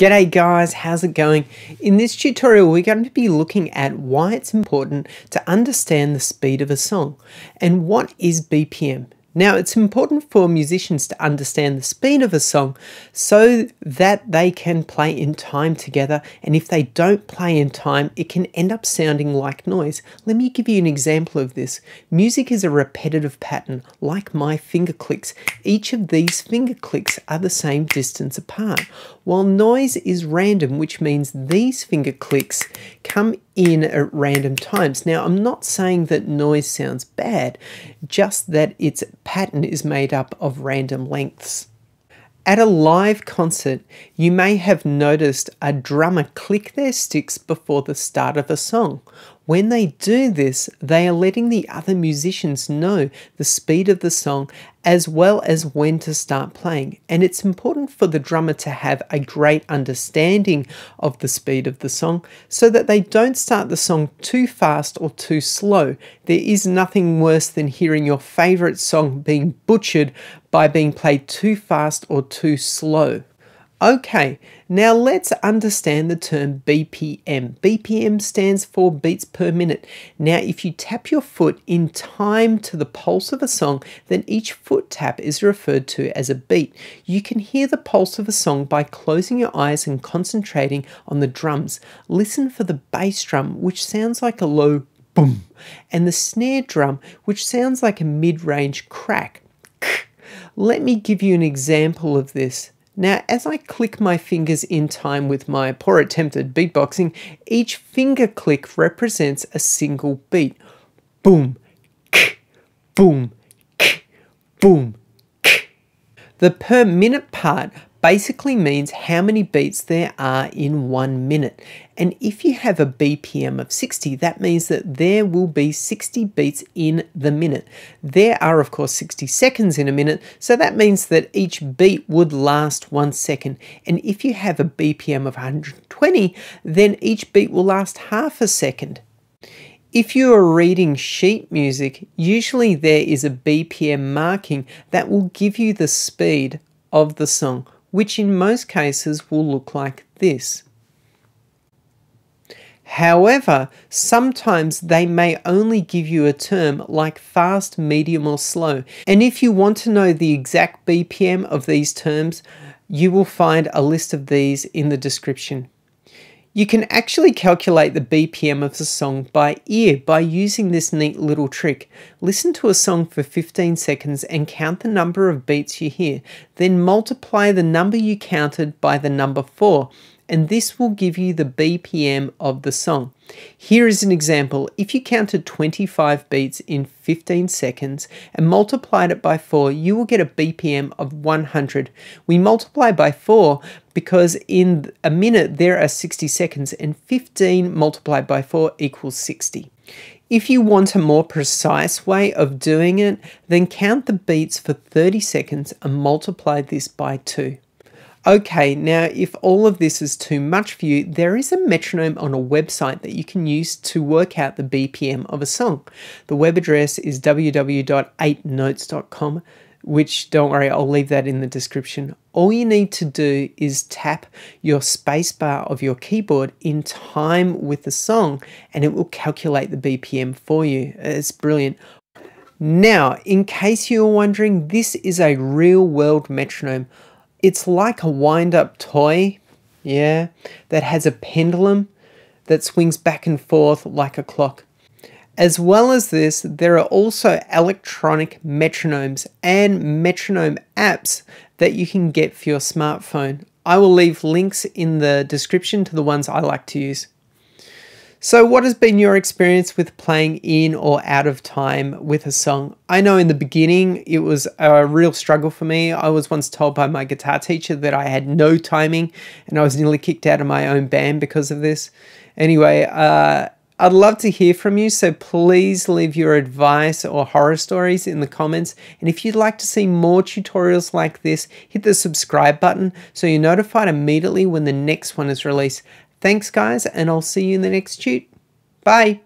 G'day guys, how's it going? In this tutorial we're going to be looking at why it's important to understand the speed of a song and what is BPM. Now, it's important for musicians to understand the speed of a song so that they can play in time together. And if they don't play in time, it can end up sounding like noise. Let me give you an example of this. Music is a repetitive pattern, like my finger clicks. Each of these finger clicks are the same distance apart, while noise is random, which means these finger clicks come in at random times. Now, I'm not saying that noise sounds bad, just that its pattern is made up of random lengths. At a live concert, you may have noticed a drummer click their sticks before the start of a song. When they do this, they are letting the other musicians know the speed of the song as well as when to start playing. And it's important for the drummer to have a great understanding of the speed of the song so that they don't start the song too fast or too slow. There is nothing worse than hearing your favorite song being butchered by being played too fast or too slow. Okay, now let's understand the term BPM. BPM stands for beats per minute. Now, if you tap your foot in time to the pulse of a song, then each foot tap is referred to as a beat. You can hear the pulse of a song by closing your eyes and concentrating on the drums. Listen for the bass drum, which sounds like a low boom, and the snare drum, which sounds like a mid range crack. Let me give you an example of this. Now, as I click my fingers in time with my poor attempt at beatboxing, each finger click represents a single beat. Boom, k, boom, k, boom, k. The per minute part basically means how many beats there are in one minute. And if you have a BPM of 60, that means that there will be 60 beats in the minute. There are, of course, 60 seconds in a minute, so that means that each beat would last one second. And if you have a BPM of 120, then each beat will last half a second. If you are reading sheet music, usually there is a BPM marking that will give you the speed of the song which in most cases will look like this. However, sometimes they may only give you a term like fast, medium, or slow. And if you want to know the exact BPM of these terms, you will find a list of these in the description. You can actually calculate the BPM of the song by ear by using this neat little trick. Listen to a song for 15 seconds and count the number of beats you hear, then multiply the number you counted by the number 4 and this will give you the BPM of the song. Here is an example. If you counted 25 beats in 15 seconds and multiplied it by 4, you will get a BPM of 100. We multiply by 4 because in a minute there are 60 seconds and 15 multiplied by 4 equals 60. If you want a more precise way of doing it, then count the beats for 30 seconds and multiply this by 2. Okay, now if all of this is too much for you, there is a metronome on a website that you can use to work out the BPM of a song. The web address is www.8notes.com, which don't worry, I'll leave that in the description. All you need to do is tap your spacebar of your keyboard in time with the song and it will calculate the BPM for you. It's brilliant. Now, in case you're wondering, this is a real world metronome it's like a wind up toy, yeah, that has a pendulum that swings back and forth like a clock. As well as this, there are also electronic metronomes and metronome apps that you can get for your smartphone. I will leave links in the description to the ones I like to use. So, what has been your experience with playing in or out of time with a song? I know in the beginning it was a real struggle for me. I was once told by my guitar teacher that I had no timing and I was nearly kicked out of my own band because of this. Anyway, uh, I'd love to hear from you, so please leave your advice or horror stories in the comments. And if you'd like to see more tutorials like this, hit the subscribe button so you're notified immediately when the next one is released. Thanks, guys, and I'll see you in the next shoot. Bye.